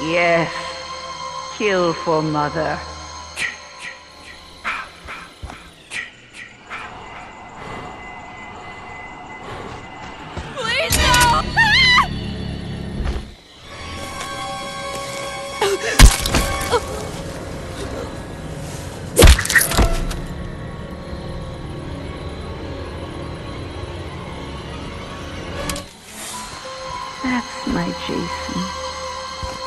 Yes. Kill for mother. Please! Ah!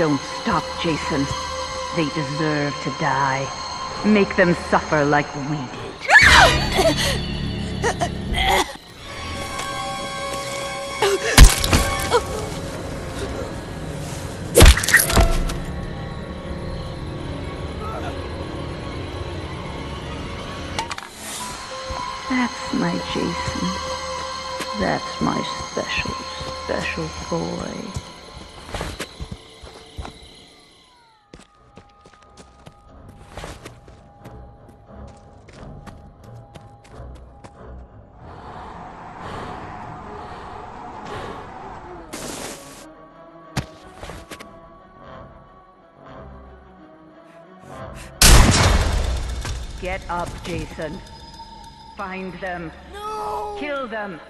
Don't stop, Jason. They deserve to die. Make them suffer like we did. That's my Jason. That's my special, special boy. Get up, Jason. Find them. No! Kill them.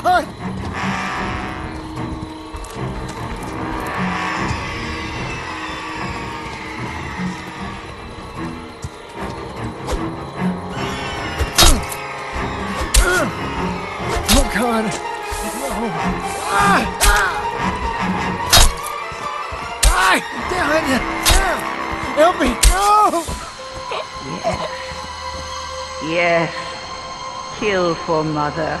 God! Oh God! No! Ah! Ah! Ah! Damn! Help me! No! Yes. Kill for mother.